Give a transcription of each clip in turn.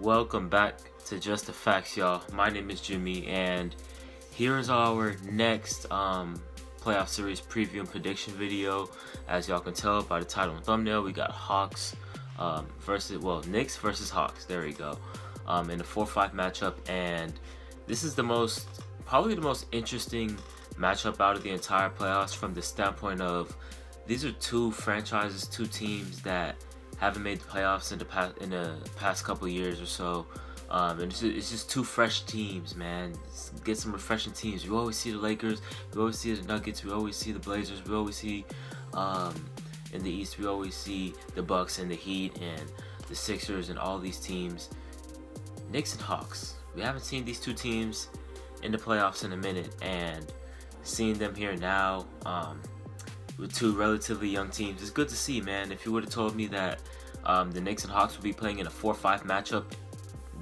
Welcome back to Just the Fax, y'all. My name is Jimmy, and here is our next um, playoff series preview and prediction video. As y'all can tell by the title and thumbnail, we got Hawks um, versus, well, Knicks versus Hawks. There we go. Um, in the 4-5 matchup, and this is the most, probably the most interesting matchup out of the entire playoffs from the standpoint of these are two franchises, two teams that haven't made the playoffs in the past in the past couple years or so. Um, and it's just, it's just, two fresh teams, man. get some refreshing teams. We always see the Lakers, we always see the Nuggets, we always see the Blazers, we always see um, in the East, we always see the Bucks and the Heat and the Sixers and all these teams. Knicks and Hawks. We haven't seen these two teams in the playoffs in a minute, and seeing them here now. Um, two relatively young teams. It's good to see, man. If you would have told me that um, the Knicks and Hawks would be playing in a 4-5 matchup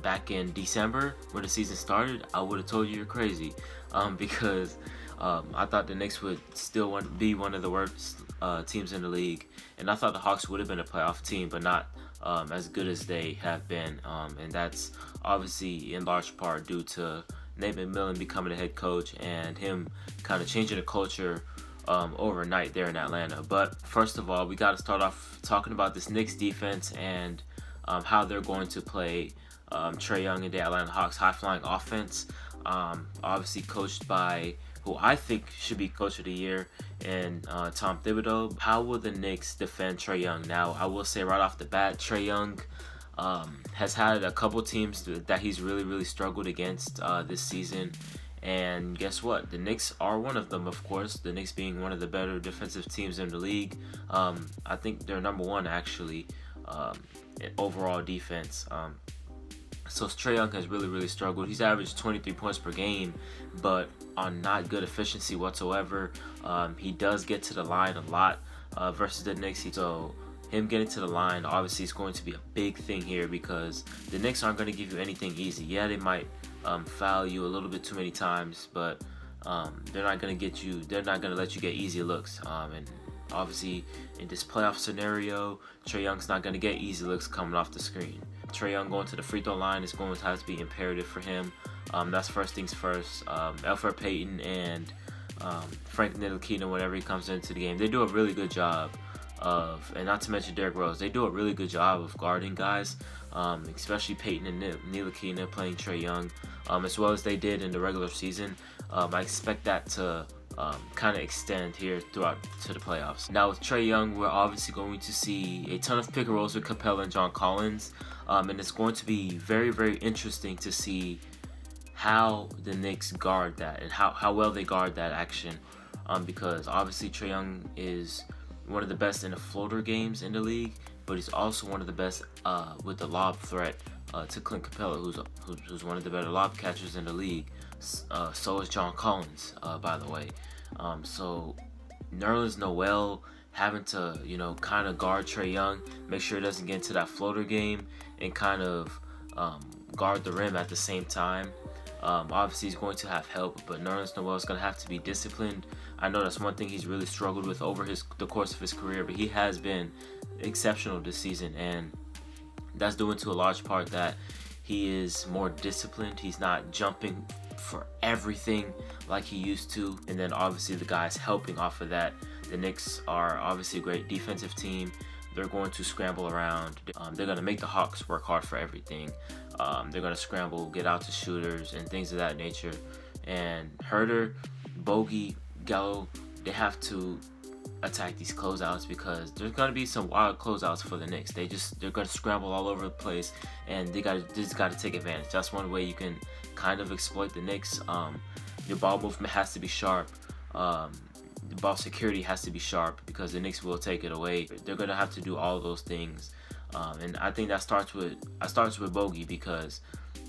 back in December when the season started, I would have told you you're crazy um, because um, I thought the Knicks would still want, be one of the worst uh, teams in the league, and I thought the Hawks would have been a playoff team, but not um, as good as they have been, um, and that's obviously in large part due to Nate McMillan becoming the head coach and him kind of changing the culture um, overnight there in Atlanta. But first of all, we got to start off talking about this Knicks defense and um, how they're going to play um, Trae Young and the Atlanta Hawks high flying offense. Um, obviously, coached by who I think should be coach of the year and uh, Tom Thibodeau. How will the Knicks defend Trae Young? Now, I will say right off the bat, Trae Young. Um, has had a couple teams that he's really, really struggled against uh, this season. And guess what? The Knicks are one of them, of course. The Knicks being one of the better defensive teams in the league. Um, I think they're number one, actually, um, in overall defense. Um, so Trae Young has really, really struggled. He's averaged 23 points per game, but on not good efficiency whatsoever. Um, he does get to the line a lot uh, versus the Knicks. So him getting to the line obviously is going to be a big thing here because the Knicks aren't going to give you anything easy. Yeah, they might um, foul you a little bit too many times, but um, they're not going to get you. They're not going to let you get easy looks. Um, and obviously, in this playoff scenario, Trae Young's not going to get easy looks coming off the screen. Trae Young going to the free throw line is going to have to be imperative for him. Um, that's first things first. Um, Elfrid Payton and um, Frank Ntilikina, whenever he comes into the game, they do a really good job of, and not to mention Derrick Rose, they do a really good job of guarding guys, um, especially Payton and Ntilikina playing Trae Young, um, as well as they did in the regular season. Um, I expect that to um, kind of extend here throughout to the playoffs. Now with Trae Young, we're obviously going to see a ton of pick and rolls with Capela and John Collins, um, and it's going to be very, very interesting to see how the Knicks guard that and how, how well they guard that action. Um, because obviously Trae Young is one of the best in the floater games in the league, but he's also one of the best uh, with the lob threat uh, to Clint Capela, who's, who's one of the better lob catchers in the league. Uh, so is John Collins, uh, by the way. Um, so Nerlens Noel having to, you know, kind of guard Trae Young, make sure he doesn't get into that floater game, and kind of um, guard the rim at the same time. Um, obviously, he's going to have help, but Nerlens Noel is going to have to be disciplined. I know that's one thing he's really struggled with over his the course of his career, but he has been exceptional this season, and that's due to a large part that he is more disciplined. He's not jumping for everything like he used to, and then obviously the guys helping off of that. The Knicks are obviously a great defensive team. They're going to scramble around. Um, they're going to make the Hawks work hard for everything. Um, they're going to scramble, get out to shooters, and things of that nature. And Huerter, Bogey, Gallo, they have to attack these closeouts because there's gonna be some wild closeouts for the Knicks. They just they're gonna scramble all over the place, and they got just got to take advantage. That's one way you can kind of exploit the Knicks. Um, your ball movement has to be sharp. Um, the ball security has to be sharp because the Knicks will take it away. They're gonna have to do all those things, um, and I think that starts with I starts with Bogey because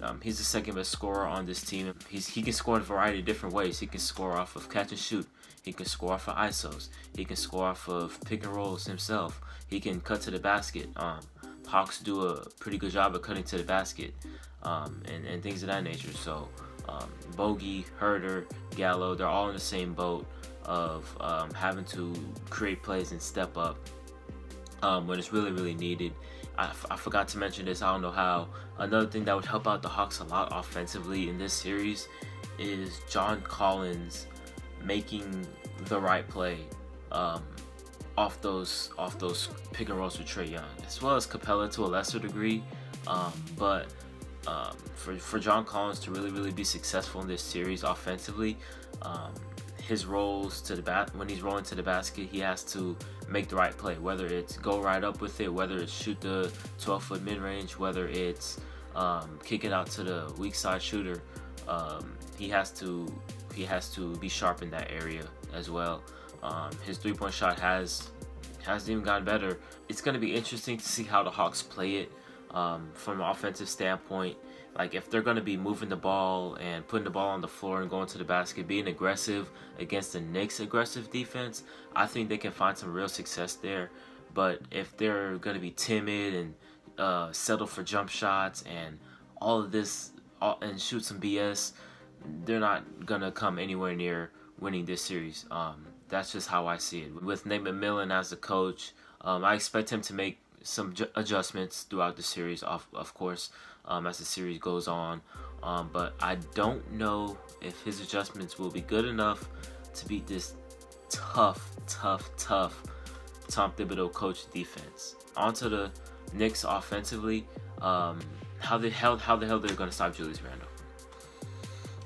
um, he's the second best scorer on this team. He's, he can score in a variety of different ways. He can score off of catch and shoot. He can score off of ISOs. He can score off of pick and rolls himself. He can cut to the basket. Um, Hawks do a pretty good job of cutting to the basket um, and, and things of that nature. So um, Bogey, Huerter, Gallo, they're all in the same boat of um, having to create plays and step up um, when it's really, really needed. I, forgot to mention this. I don't know how. Another thing that would help out the Hawks a lot offensively in this series is John Collins making the right play um, off those off those pick and rolls with Trae Young, as well as Capela to a lesser degree. Um, but um, for for John Collins to really really be successful in this series offensively, um, his rolls to the bat when he's rolling to the basket, he has to make the right play. Whether it's go right up with it, whether it's shoot the 12 foot mid range, whether it's um, kick it out to the weak side shooter, um, he has to he has to be sharp in that area as well. Um, his three point shot has hasn't even gotten better. It's going to be interesting to see how the Hawks play it um, from an offensive standpoint. Like if they're going to be moving the ball and putting the ball on the floor and going to the basket, being aggressive against the Knicks' aggressive defense, I think they can find some real success there. But if they're going to be timid and uh, settle for jump shots and all of this all, and shoot some BS, they're not going to come anywhere near winning this series. Um, that's just how I see it. With Nate McMillan as the coach, um, I expect him to make some adjustments throughout the series, of, of course, um, as the series goes on. Um, but I don't know if his adjustments will be good enough to beat this tough, tough, tough Tom Thibodeau coach defense. Onto the Knicks offensively. Um, how the hell how the hell they're gonna stop Julius Randle?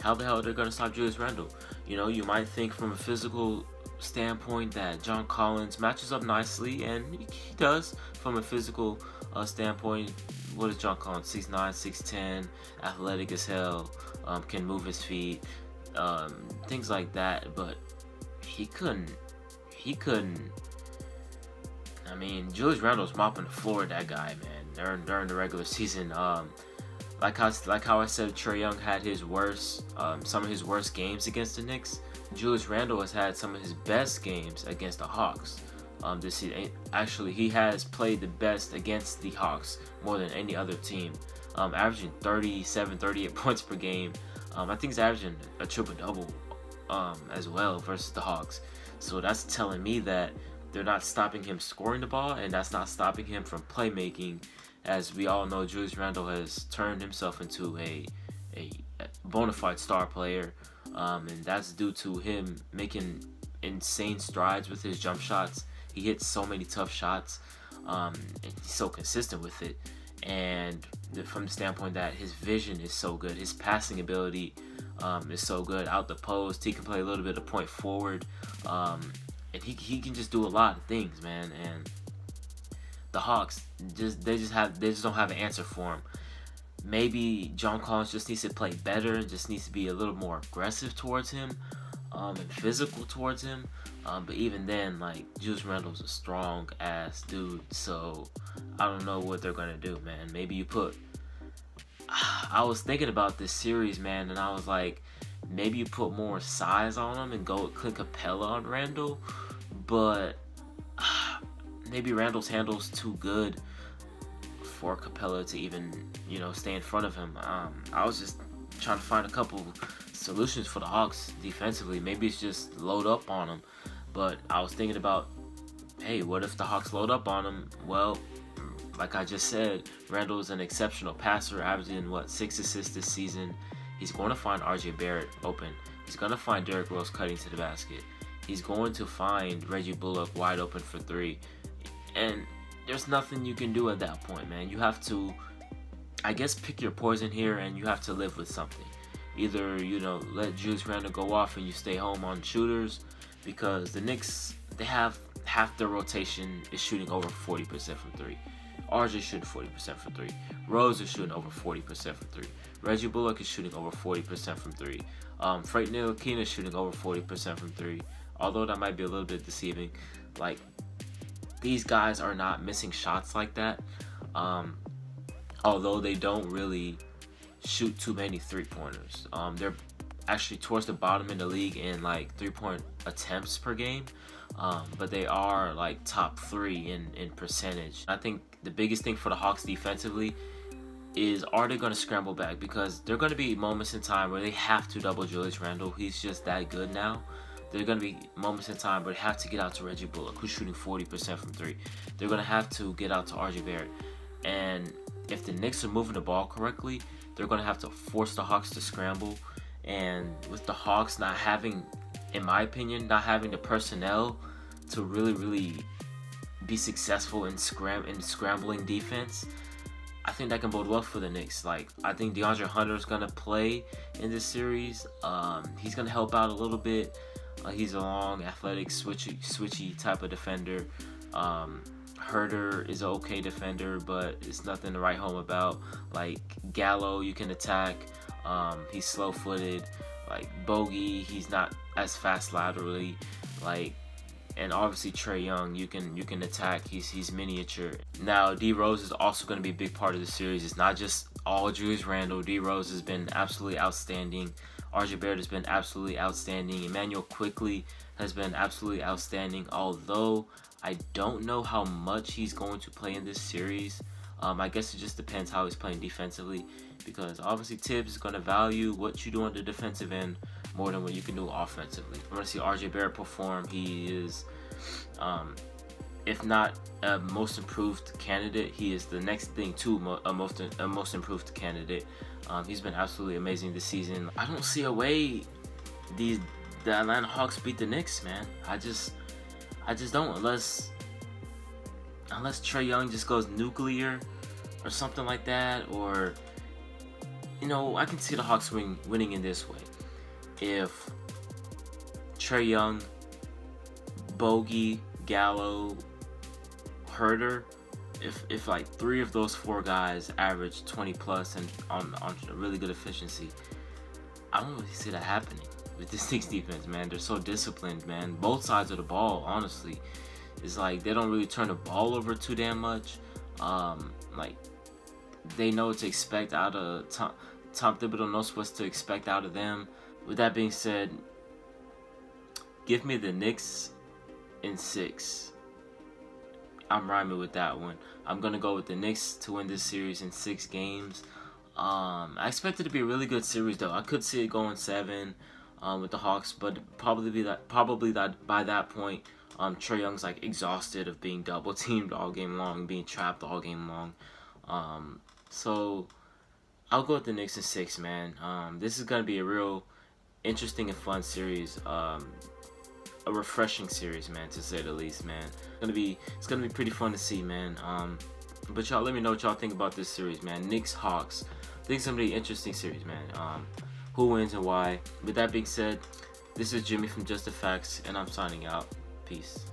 How the hell are they gonna stop Julius Randle? You know, you might think from a physical standpoint that John Collins matches up nicely, and he does from a physical uh, standpoint. What is John Collins? 6'9", 6'10", athletic as hell, um, can move his feet, um, things like that. But he couldn't. He couldn't. I mean, Julius Randle's mopping the floor. That guy, man, during during the regular season. Um, like how like how I said, Trae Young had his worst, um, some of his worst games against the Knicks. Julius Randle has had some of his best games against the Hawks. Um, this season, actually, he has played the best against the Hawks more than any other team, um, averaging 37, 38 points per game. Um, I think he's averaging a triple double um, as well versus the Hawks. So that's telling me that they're not stopping him scoring the ball, and that's not stopping him from playmaking. As we all know, Julius Randle has turned himself into a a bona fide star player um, and that's due to him making insane strides with his jump shots. He hits so many tough shots, um, and he's so consistent with it. And from the standpoint that his vision is so good, his passing ability um, is so good. Out the post, he can play a little bit of point forward, um, and he he can just do a lot of things, man. And the Hawks just they just have they just don't have an answer for him maybe John Collins just needs to play better and just needs to be a little more aggressive towards him um, and physical towards him. Um, but even then, like Julius Randle's a strong ass dude, so I don't know what they're gonna do, man. Maybe you put. I was thinking about this series, man, and I was like, maybe you put more size on him and go with Clint Capela on Randle, but maybe Randle's handle's too good for Capela to even, you know, stay in front of him. Um, I was just trying to find a couple solutions for the Hawks defensively. Maybe it's just load up on them. But I was thinking about, hey, what if the Hawks load up on them? Well, like I just said, Randle is an exceptional passer, averaging what six assists this season. He's going to find RJ Barrett open. He's going to find Derrick Rose cutting to the basket. He's going to find Reggie Bullock wide open for three. And there's nothing you can do at that point, man. You have to, I guess, pick your poison here, and you have to live with something. Either you know let Julius Randle go off and you stay home on shooters, because the Knicks they have half their rotation is shooting over 40% from three. RJ is shooting 40% from three. Rose is shooting over 40% from three. Reggie Bullock is shooting over 40% from three. Um, Frank Ntilikina is shooting over 40% from three. Although that might be a little bit deceiving. Like these guys are not missing shots like that. Um, although they don't really shoot too many three pointers. Um, they're actually towards the bottom in the league in like three point attempts per game. Um, but they are like top three in, in percentage. I think the biggest thing for the Hawks defensively is are they going to scramble back? Because there are going to be moments in time where they have to double Julius Randle. He's just that good now. There are going to be moments in time where they have to get out to Reggie Bullock, who's shooting 40% from three. They're going to have to get out to RJ Barrett. And if the Knicks are moving the ball correctly, they're going to have to force the Hawks to scramble. And with the Hawks not having, in my opinion, not having the personnel to really, really be successful in scram in scrambling defense, I think that can bode well for the Knicks. Like I think DeAndre Hunter is gonna play in this series. Um, he's gonna help out a little bit. Uh, he's a long, athletic, switchy, switchy type of defender. Um, Huerter is an okay defender, but it's nothing to write home about. Like Gallo, you can attack. Um, he's slow-footed. Like Bogey, he's not as fast laterally. Like and obviously Trae Young, you can you can attack. He's he's miniature. Now D Rose is also going to be a big part of the series. It's not just all Julius Randle. D Rose has been absolutely outstanding. RJ Barrett has been absolutely outstanding. Immanuel Quickley has been absolutely outstanding. Although I don't know how much he's going to play in this series. Um, I guess it just depends how he's playing defensively because obviously Thibs is going to value what you do on the defensive end more than what you can do offensively. I'm going to see RJ Barrett perform. He is, um, if not a most improved candidate, he is the next thing to a most a most improved candidate. Um, he's been absolutely amazing this season. I don't see a way these the Atlanta Hawks beat the Knicks, man. I just I just don't unless unless Trae Young just goes nuclear or something like that, or you know, I can see the Hawks win, winning in this way. If Trae Young, Bogey, Gallo, Huerter, if if like three of those four guys average 20 plus and on on a really good efficiency, I don't really see that happening with this Knicks defense, man. They're so disciplined, man. Both sides of the ball, honestly. It's like they don't really turn the ball over too damn much. Um, like they know what to expect out of Tom, Tom Thibodeau knows what to expect out of them. With that being said, give me the Knicks in six. I'm rhyming with that one. I'm gonna go with the Knicks to win this series in six games. Um, I expect it to be a really good series though. I could see it going seven um, with the Hawks, but probably be that probably that by that point, um, Trae Young's like exhausted of being double teamed all game long, being trapped all game long. Um, so I'll go with the Knicks in six, man. Um, this is gonna be a real interesting and fun series. Um, a refreshing series, man, to say the least, man. It's gonna be it's gonna be pretty fun to see, man. Um, but y'all, let me know what y'all think about this series, man. Knicks Hawks. I think it's gonna be an interesting series, man. Um, who wins and why? With that being said, this is Jimmy from Just the Fax, and I'm signing out. Peace.